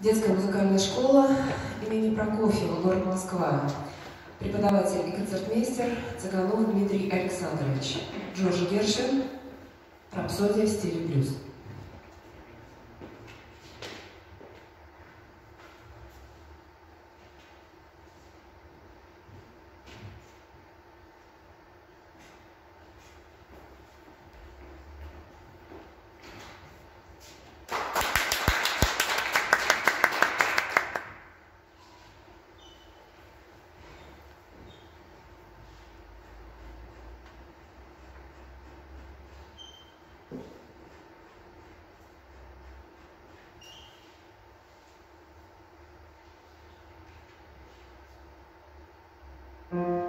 Детская музыкальная школа имени Прокофьева, город Москва. Преподаватель и концертмейстер Цыганов Дмитрий Александрович. Джордж Гершин. Рапсодия в стиле блюз. Mm-hmm.